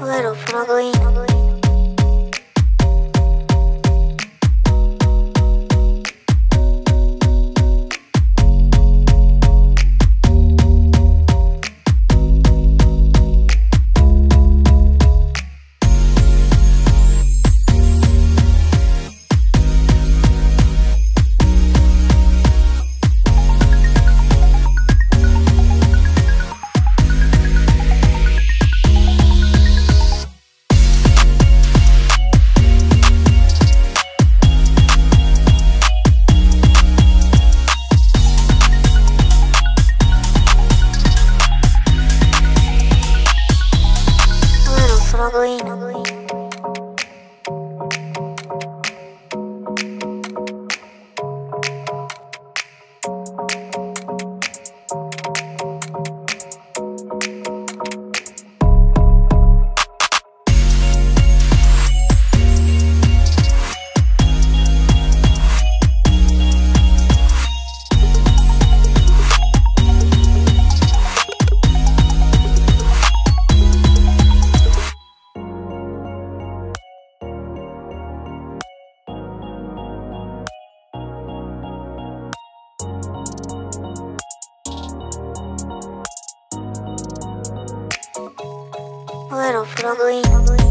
Little Frogolino. Little Little Frogolino.